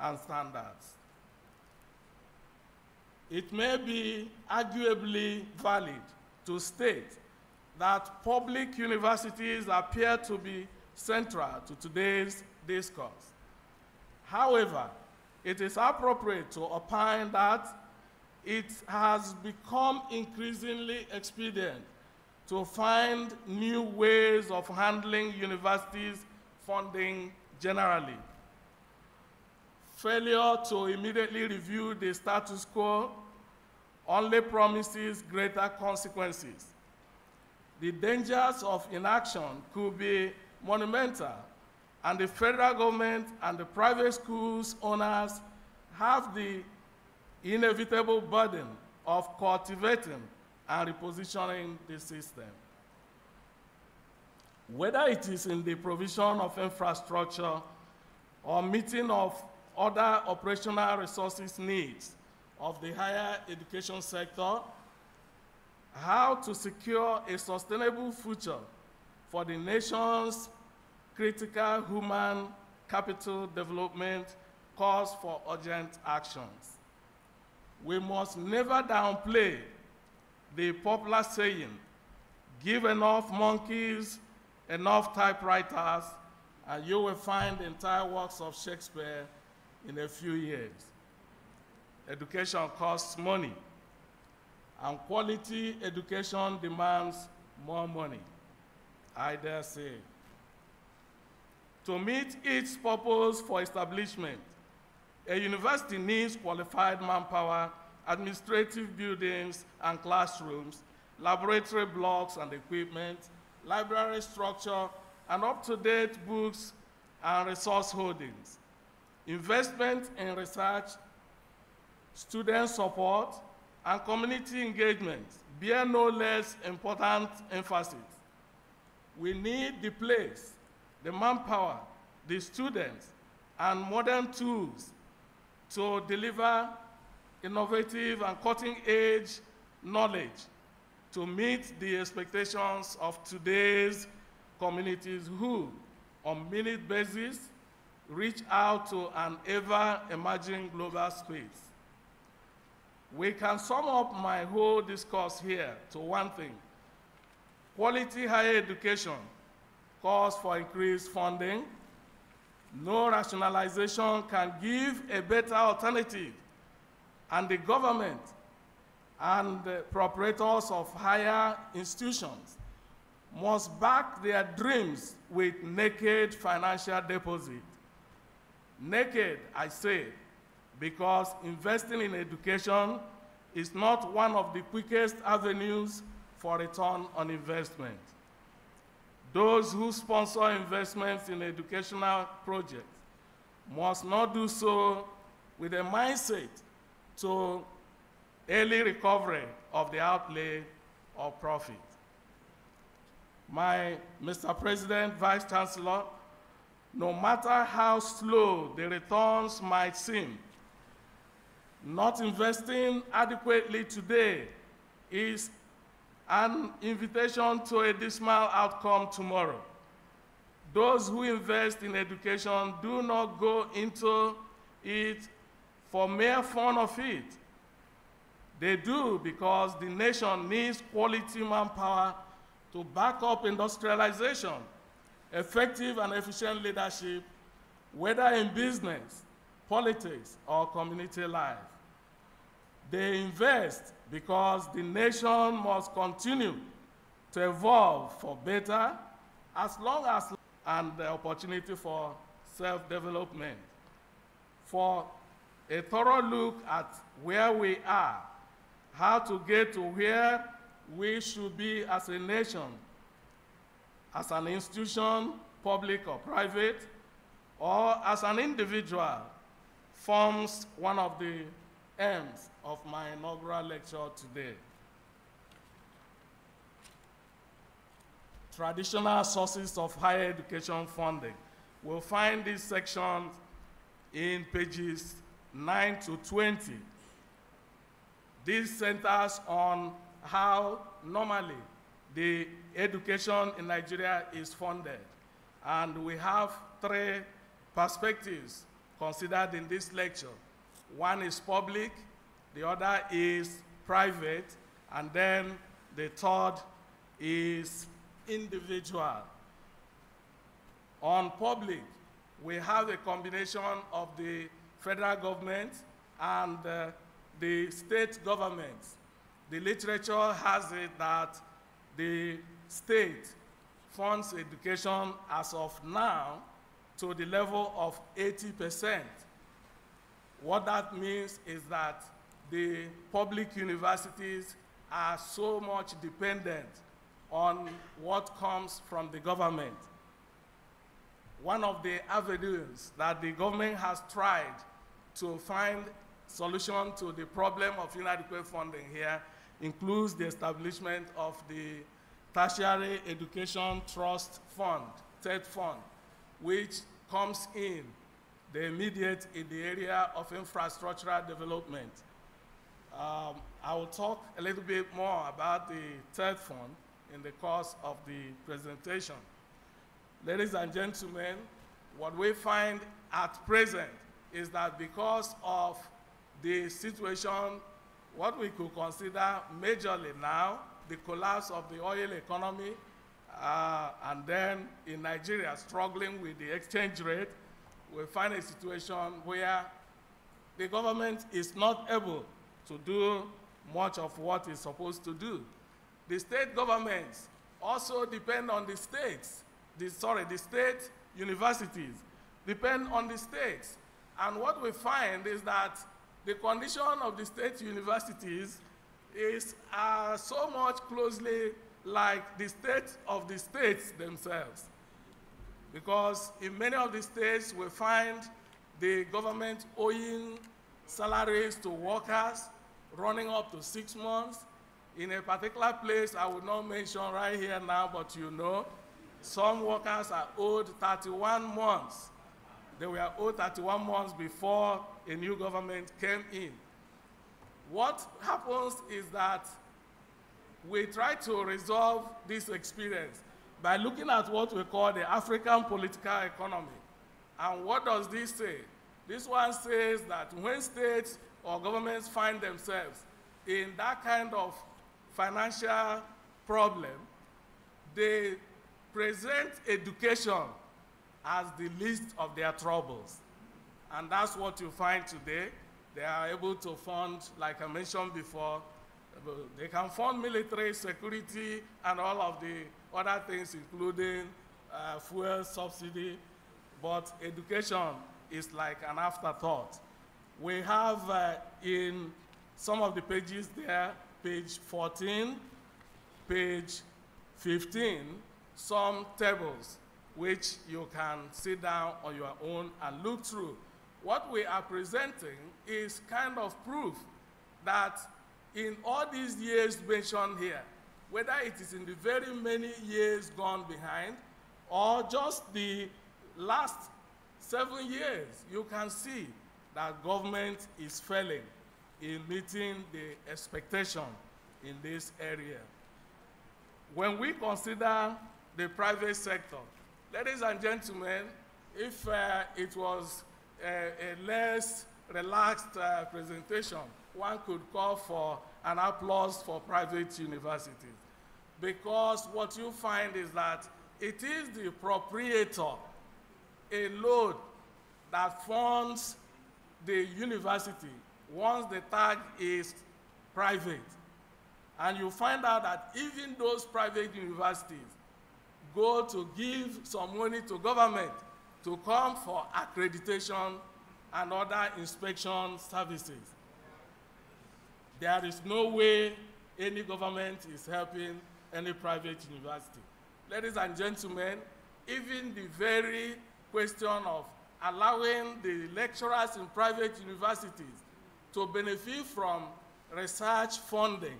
and standards. It may be arguably valid to state that public universities appear to be central to today's discourse. However, it is appropriate to opine that it has become increasingly expedient to find new ways of handling universities' funding generally. Failure to immediately review the status quo only promises greater consequences. The dangers of inaction could be monumental, and the federal government and the private schools owners have the inevitable burden of cultivating and repositioning the system. Whether it is in the provision of infrastructure or meeting of other operational resources needs of the higher education sector, how to secure a sustainable future for the nation's critical human capital development calls for urgent actions. We must never downplay the popular saying, give enough monkeys, enough typewriters, and you will find entire works of Shakespeare in a few years. Education costs money, and quality education demands more money, I dare say. To meet its purpose for establishment, a university needs qualified manpower, administrative buildings and classrooms, laboratory blocks and equipment, library structure, and up-to-date books and resource holdings. Investment in research, student support, and community engagement bear no less important emphasis. We need the place, the manpower, the students, and modern tools to deliver innovative and cutting-edge knowledge to meet the expectations of today's communities who, on a minute basis, reach out to an ever-emerging global space. We can sum up my whole discourse here to one thing. Quality higher education calls for increased funding. No rationalization can give a better alternative. And the government and the proprietors of higher institutions must back their dreams with naked financial deposit. Naked, I say, because investing in education is not one of the quickest avenues for return on investment. Those who sponsor investments in educational projects must not do so with a mindset to early recovery of the outlay or profit. My Mr. President, Vice Chancellor, no matter how slow the returns might seem, not investing adequately today is an invitation to a dismal outcome tomorrow. Those who invest in education do not go into it for mere fun of it. They do because the nation needs quality manpower to back up industrialization, effective and efficient leadership, whether in business, politics, or community life. They invest because the nation must continue to evolve for better as long as and the opportunity for self-development. For a thorough look at where we are, how to get to where we should be as a nation, as an institution, public or private, or as an individual, forms one of the aims of my inaugural lecture today. Traditional sources of higher education funding. We'll find these sections in pages 9 to 20. This centers on how normally the education in Nigeria is funded. And we have three perspectives considered in this lecture. One is public, the other is private, and then the third is individual. On public, we have a combination of the federal government and uh, the state governments. The literature has it that the state funds education as of now to the level of 80%. What that means is that the public universities are so much dependent on what comes from the government. One of the avenues that the government has tried to find solution to the problem of inadequate funding here includes the establishment of the Tertiary Education Trust Fund, TETFund, which comes in the immediate in the area of infrastructural development. Um, I will talk a little bit more about the TETFund in the course of the presentation. Ladies and gentlemen, what we find at present is that because of the situation, what we could consider majorly now, the collapse of the oil economy, uh, and then in Nigeria struggling with the exchange rate, we find a situation where the government is not able to do much of what it's supposed to do. The state governments also depend on the states, the, sorry, the state universities depend on the states. And what we find is that the condition of the state universities is uh, so much closely like the state of the states themselves. Because in many of the states, we find the government owing salaries to workers running up to six months. In a particular place, I will not mention right here now, but you know, some workers are owed 31 months. They were owed 31 months before a new government came in. What happens is that we try to resolve this experience by looking at what we call the African political economy. And what does this say? This one says that when states or governments find themselves in that kind of financial problem, they present education as the least of their troubles. And that's what you find today. They are able to fund, like I mentioned before, they can fund military security and all of the other things, including uh, fuel subsidy, but education is like an afterthought. We have uh, in some of the pages there, page 14, page 15, some tables which you can sit down on your own and look through. What we are presenting is kind of proof that in all these years mentioned here, whether it is in the very many years gone behind or just the last seven years, you can see that government is failing in meeting the expectation in this area. When we consider the private sector, ladies and gentlemen, if uh, it was a, less relaxed uh, presentation, one could call for an applause for private universities. Because what you find is that it is the proprietor alone that funds the university once the tag is private. And you find out that even those private universities go to give some money to government to come for accreditation and other inspection services. There is no way any government is helping any private university. Ladies and gentlemen, even the very question of allowing the lecturers in private universities to benefit from research funding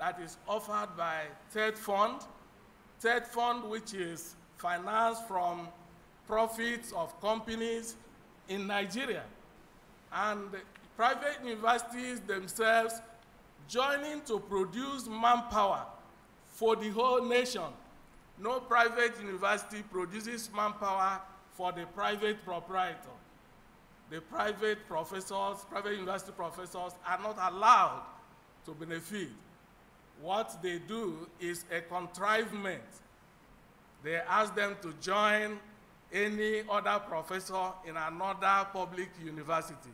that is offered by TETFund, TED Fund which is financed from profits of companies in Nigeria. And private universities themselves joining to produce manpower for the whole nation. No private university produces manpower for the private proprietor. the private professors, private university professors are not allowed to benefit. What they do is a contrivement. They ask them to join any other professor in another public university.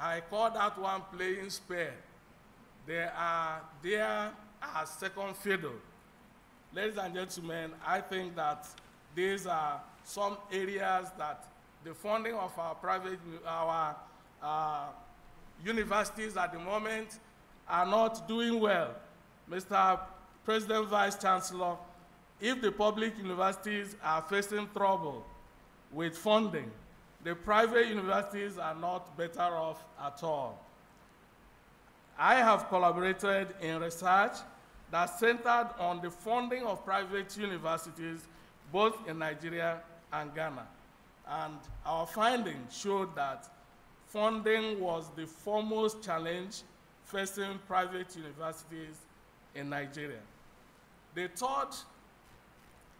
I call that one playing spare. They are there as second fiddle. Ladies and gentlemen, I think that these are some areas that the funding of our private, our uh, universities at the moment are not doing well. Mr. President Vice Chancellor, if the public universities are facing trouble with funding, the private universities are not better off at all. I have collaborated in research that centered on the funding of private universities both in Nigeria and Ghana. And our findings showed that funding was the foremost challenge facing private universities in Nigeria. The third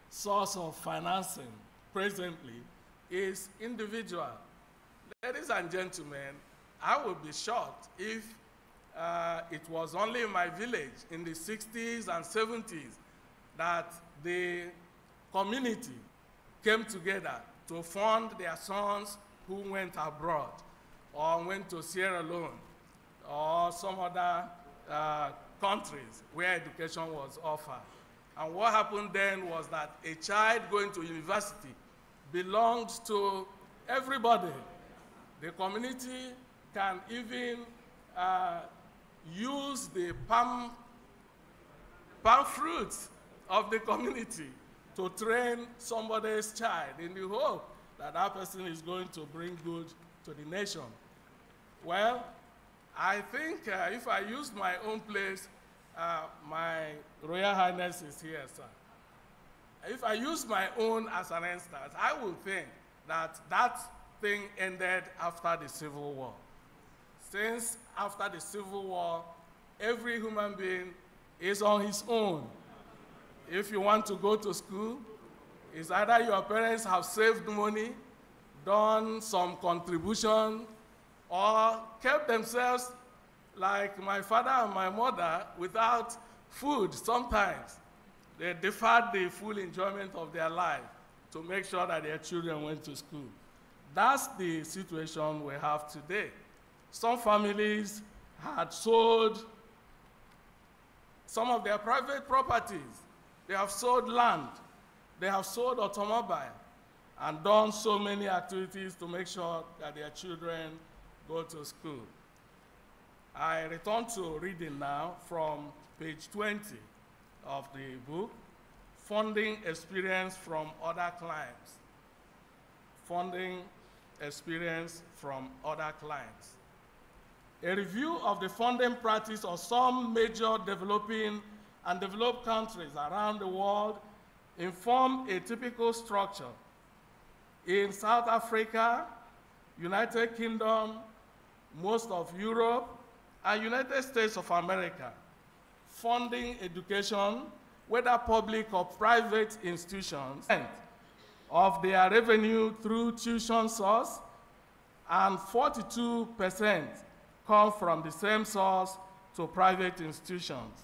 source of financing presently is individual. Ladies and gentlemen, I would be shocked if uh, it was only in my village in the 60s and 70s that the community came together to fund their sons who went abroad or went to Sierra Leone or some other uh, countries where education was offered. And what happened then was that a child going to university belongs to everybody. The community can even uh, use the palm, palm fruits of the community to train somebody's child in the hope that that person is going to bring good to the nation. Well, I think uh, if I use my own place, uh, my Royal Highness is here, sir. If I use my own as an instance, I would think that that thing ended after the Civil War. Since after the Civil War, every human being is on his own. If you want to go to school, it's either your parents have saved money, done some contribution, or kept themselves like my father and my mother without food sometimes. They deferred the full enjoyment of their life to make sure that their children went to school. That's the situation we have today. Some families had sold some of their private properties they have sold land. They have sold automobile and done so many activities to make sure that their children go to school. I return to reading now from page 20 of the book, Funding Experience from Other Clients. Funding Experience from Other Clients. A review of the funding practice of some major developing and developed countries around the world inform a typical structure. In South Africa, United Kingdom, most of Europe, and United States of America, funding education, whether public or private institutions, of their revenue through tuition source, and 42% come from the same source to private institutions.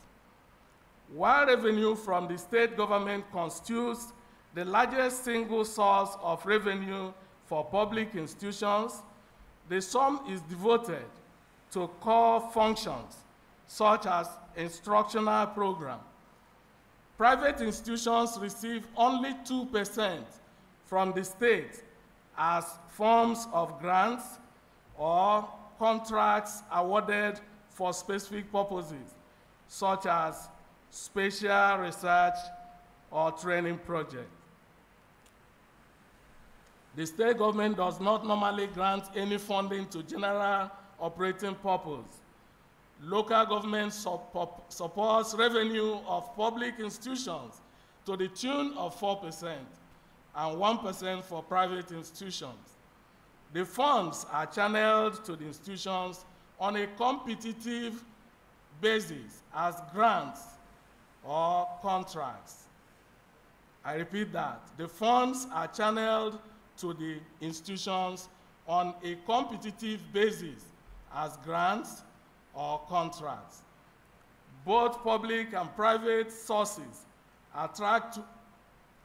While revenue from the state government constitutes the largest single source of revenue for public institutions, the sum is devoted to core functions such as instructional program. Private institutions receive only 2% from the state as forms of grants or contracts awarded for specific purposes, such as special research or training project. The state government does not normally grant any funding to general operating purpose. Local government supports revenue of public institutions to the tune of 4% and 1% for private institutions. The funds are channeled to the institutions on a competitive basis as grants or contracts. I repeat that. The funds are channeled to the institutions on a competitive basis as grants or contracts. Both public and private sources attract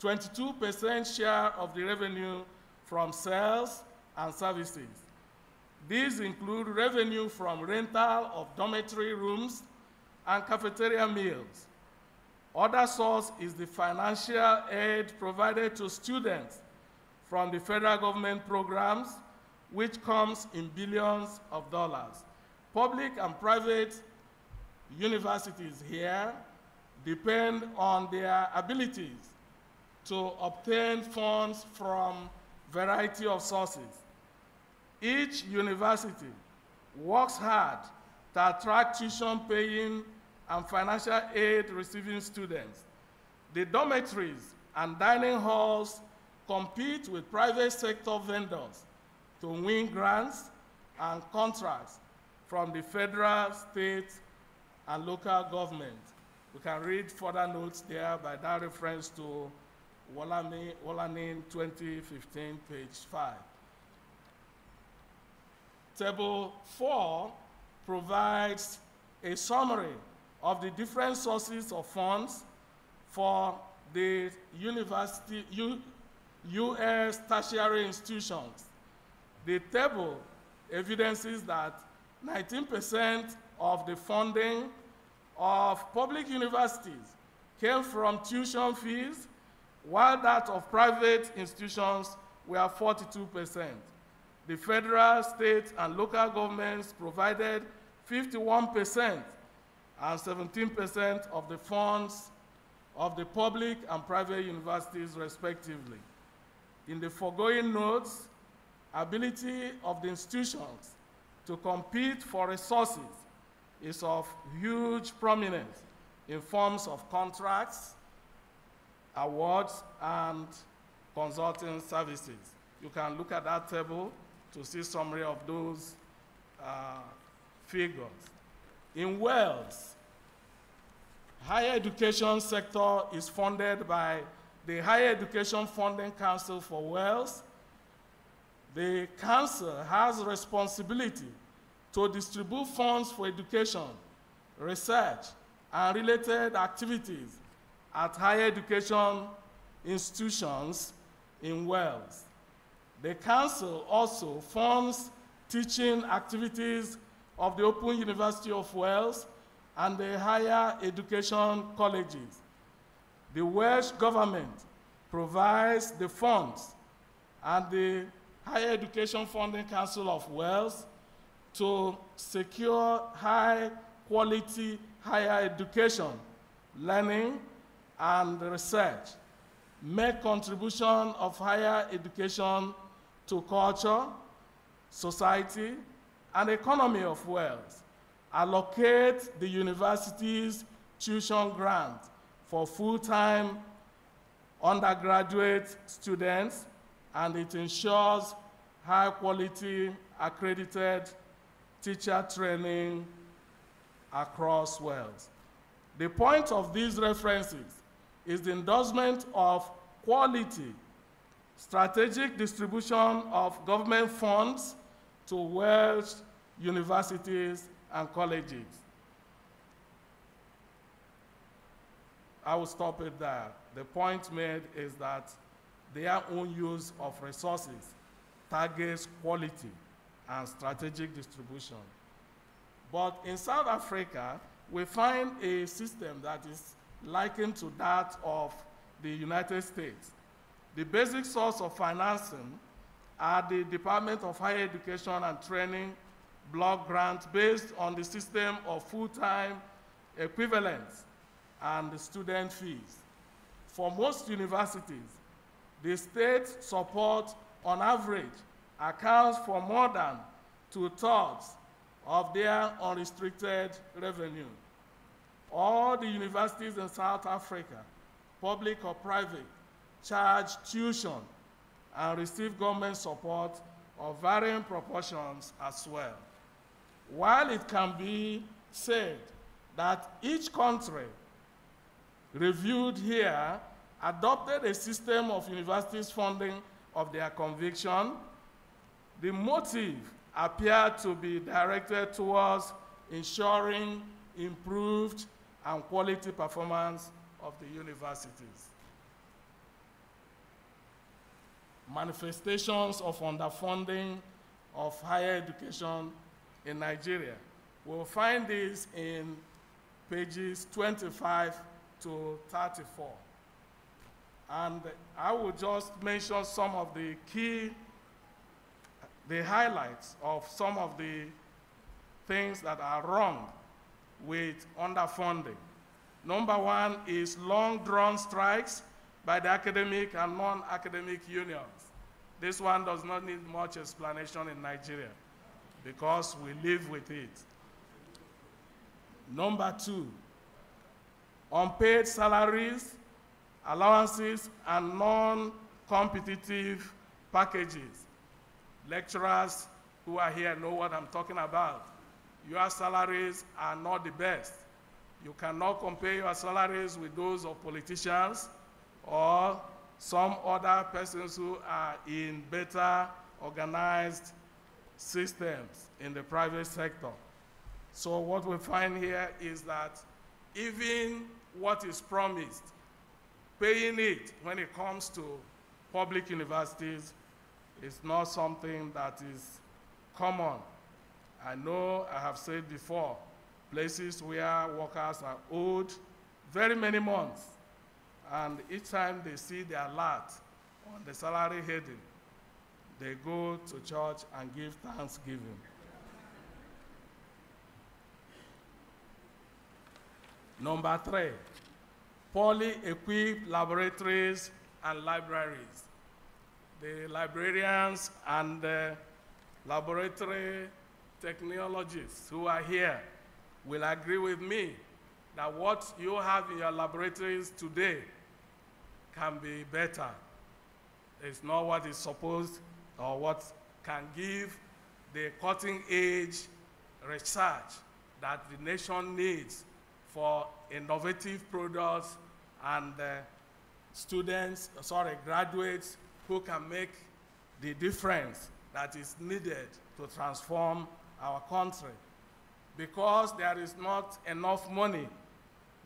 22% share of the revenue from sales and services. These include revenue from rental of dormitory rooms and cafeteria meals. Other source is the financial aid provided to students from the federal government programs, which comes in billions of dollars. Public and private universities here depend on their abilities to obtain funds from variety of sources. Each university works hard to attract tuition paying and financial aid receiving students. The dormitories and dining halls compete with private sector vendors to win grants and contracts from the federal, state, and local government. We can read further notes there by that reference to Wolanin 2015, page 5. Table 4 provides a summary of the different sources of funds for the university, U, U.S. tertiary institutions. The table evidences that 19% of the funding of public universities came from tuition fees, while that of private institutions were 42%. The federal, state, and local governments provided 51% and 17% of the funds of the public and private universities, respectively. In the foregoing notes, ability of the institutions to compete for resources is of huge prominence in forms of contracts, awards, and consulting services. You can look at that table to see summary of those uh, figures. In Wales, higher education sector is funded by the Higher Education Funding Council for Wales. The council has responsibility to distribute funds for education, research, and related activities at higher education institutions in Wales. The council also funds teaching activities of the Open University of Wales and the higher education colleges. The Welsh government provides the funds and the Higher Education Funding Council of Wales to secure high quality higher education, learning, and research, make contribution of higher education to culture, society, and economy of Wales, allocate the university's tuition grant for full-time undergraduate students, and it ensures high-quality accredited teacher training across Wales. The point of these references is the endorsement of quality, strategic distribution of government funds to Welsh universities and colleges. I will stop it there. The point made is that their own use of resources targets quality and strategic distribution. But in South Africa, we find a system that is likened to that of the United States. The basic source of financing are the Department of Higher Education and Training block grants based on the system of full-time equivalents and student fees. For most universities, the state support on average accounts for more than two-thirds of their unrestricted revenue. All the universities in South Africa, public or private, charge tuition and receive government support of varying proportions as well. While it can be said that each country reviewed here adopted a system of universities funding of their conviction, The motive appeared to be directed towards ensuring improved and quality performance of the universities. Manifestations of underfunding of higher education in Nigeria. We'll find this in pages 25 to 34. And I will just mention some of the key, the highlights of some of the things that are wrong with underfunding. Number one is long-drawn strikes by the academic and non-academic unions. This one does not need much explanation in Nigeria because we live with it. Number two, unpaid salaries, allowances, and non-competitive packages. Lecturers who are here know what I'm talking about. Your salaries are not the best. You cannot compare your salaries with those of politicians or some other persons who are in better organized systems in the private sector. So what we find here is that even what is promised, paying it when it comes to public universities is not something that is common. I know I have said before, places where workers are owed very many months, and each time they see their alert on the salary heading, they go to church and give thanksgiving. Number three, poorly equipped laboratories and libraries. The librarians and the laboratory technologists who are here will agree with me that what you have in your laboratories today can be better. It's not what is supposed or what can give the cutting edge research that the nation needs for innovative products and uh, students, sorry, graduates who can make the difference that is needed to transform our country. Because there is not enough money,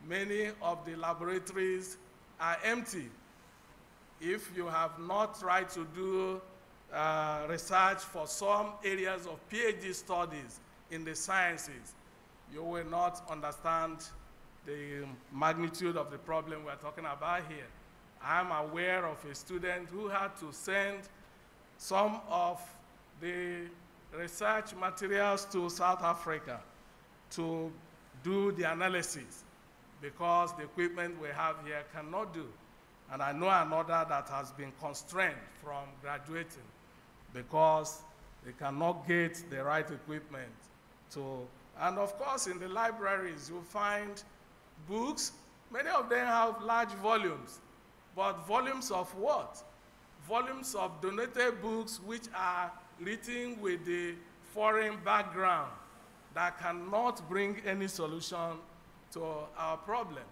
many of the laboratories are empty. If you have not tried to do uh, research for some areas of PhD studies in the sciences, you will not understand the magnitude of the problem we're talking about here. I'm aware of a student who had to send some of the research materials to South Africa to do the analysis because the equipment we have here cannot do. And I know another that has been constrained from graduating because they cannot get the right equipment to. And of course, in the libraries, you find books. Many of them have large volumes, but volumes of what? Volumes of donated books which are written with the foreign background that cannot bring any solution to our problems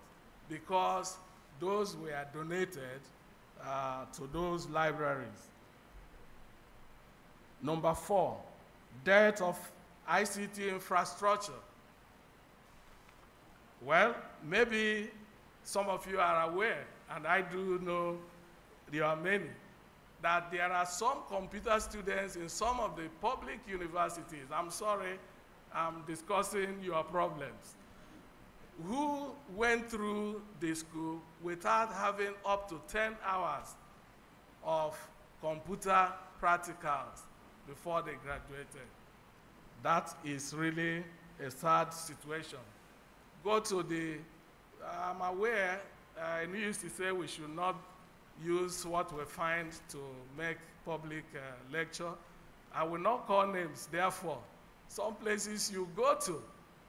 because those were donated uh, to those libraries. Number four, debt of ICT infrastructure. Well, maybe some of you are aware, and I do know there are many, that there are some computer students in some of the public universities. I'm sorry, I'm discussing your problems. Who went through the school without having up to 10 hours of computer practicals before they graduated? That is really a sad situation. Go to the, I'm aware, uh, used to say we should not use what we find to make public uh, lecture. I will not call names, therefore. Some places you go to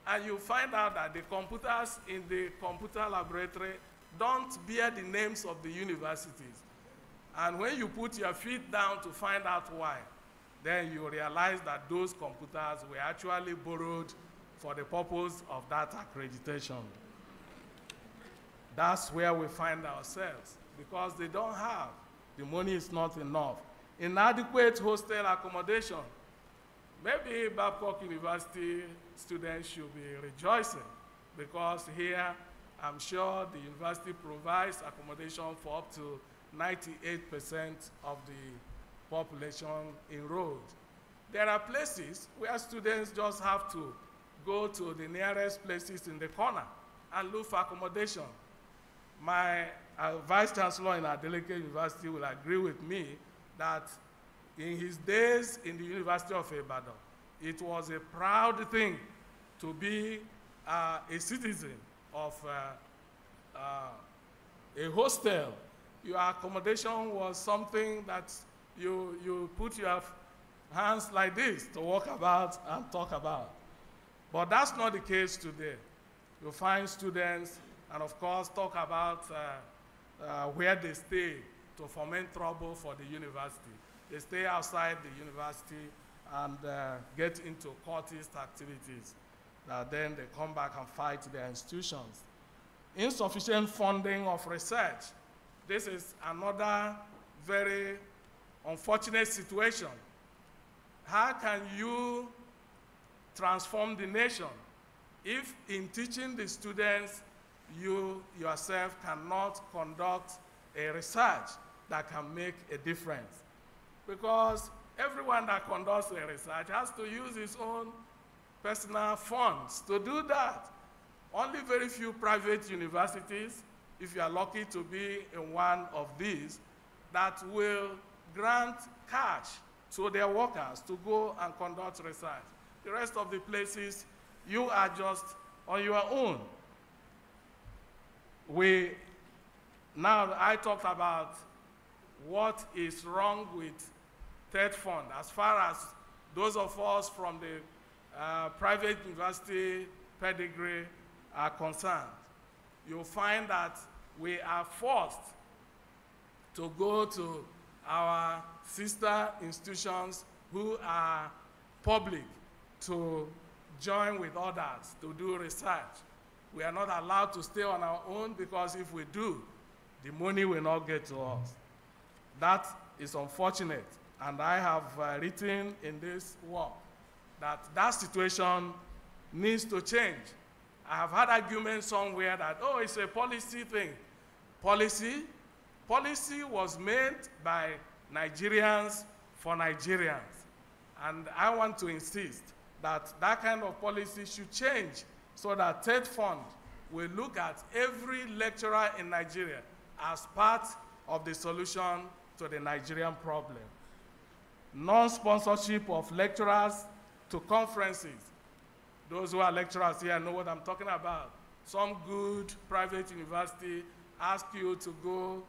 and you find out that the computers in the computer laboratory don't bear the names of the universities. And when you put your feet down to find out why, then you realize that those computers were actually borrowed for the purpose of that accreditation. That's where we find ourselves because they don't have. The money is not enough. inadequate hostel accommodation. Maybe Babcock University students should be rejoicing because here I'm sure the university provides accommodation for up to 98% of the population enrolled. There are places where students just have to go to the nearest places in the corner and look for accommodation. My uh, vice chancellor in Adeleke University will agree with me that in his days in the University of Ibadan, it was a proud thing to be uh, a citizen of uh, uh, a hostel. Your accommodation was something that you, you put your hands like this to walk about and talk about. But that's not the case today. You find students, and of course, talk about uh, uh, where they stay to foment trouble for the university. They stay outside the university and uh, get into cultist activities. Uh, then they come back and fight their institutions. Insufficient funding of research. This is another very unfortunate situation. How can you transform the nation if in teaching the students you yourself cannot conduct a research that can make a difference? Because everyone that conducts a research has to use his own personal funds to do that. Only very few private universities, if you are lucky to be in one of these, that will grant cash to their workers to go and conduct research. The rest of the places, you are just on your own. We, now I talked about what is wrong with TETFund as far as those of us from the uh, private university pedigree are concerned. You'll find that we are forced to go to our sister institutions who are public to join with others to do research. We are not allowed to stay on our own because if we do, the money will not get to us. That is unfortunate. And I have uh, written in this work that that situation needs to change. I have had arguments somewhere that, oh, it's a policy thing. Policy? Policy was made by Nigerians for Nigerians. And I want to insist that that kind of policy should change so that TETFund will look at every lecturer in Nigeria as part of the solution to the Nigerian problem. Non-sponsorship of lecturers to conferences. Those who are lecturers here know what I'm talking about. Some good private university ask you to go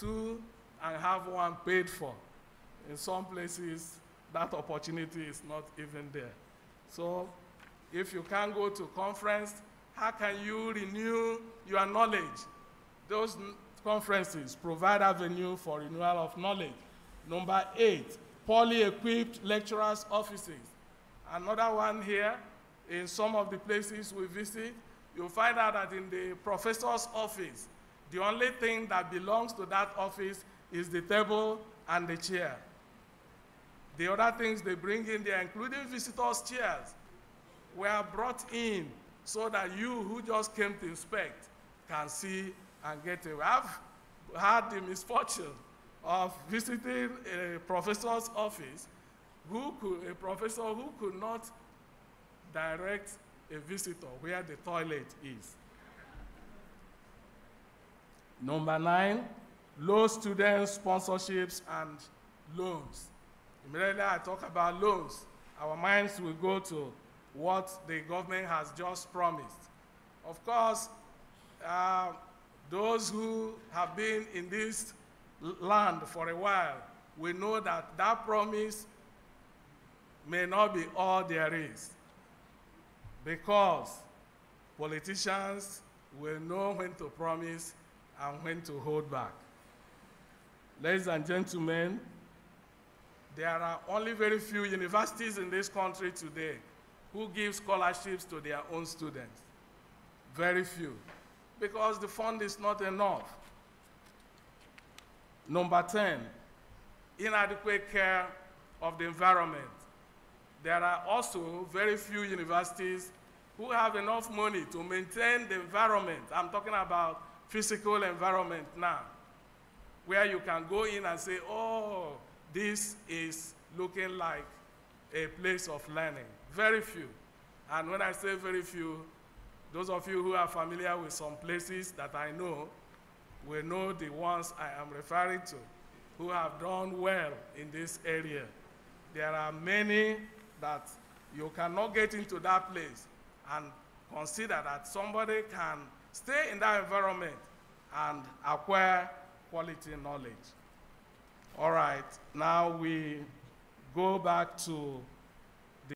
to and have one paid for. In some places, that opportunity is not even there. So if you can't go to conference, how can you renew your knowledge? Those conferences provide avenue for renewal of knowledge. Number eight, poorly equipped lecturers' offices. Another one here, in some of the places we visit, you'll find out that in the professor's office, the only thing that belongs to that office is the table and the chair. The other things they bring in there, including visitors' chairs, were brought in so that you who just came to inspect can see and get away. I've had the misfortune of visiting a professor's office who could, a professor who could not direct a visitor where the toilet is. Number nine, low student sponsorships and loans. Immediately I talk about loans, our minds will go to what the government has just promised. Of course, uh, those who have been in this land for a while will know that that promise may not be all there is because politicians will know when to promise and when to hold back. Ladies and gentlemen, there are only very few universities in this country today who give scholarships to their own students. Very few. Because the fund is not enough. Number 10, inadequate care of the environment. There are also very few universities who have enough money to maintain the environment. I'm talking about physical environment now, where you can go in and say, oh, this is looking like a place of learning. Very few. And when I say very few, those of you who are familiar with some places that I know will know the ones I am referring to who have done well in this area. There are many that you cannot get into that place and consider that somebody can stay in that environment and acquire quality knowledge. All right, now we go back to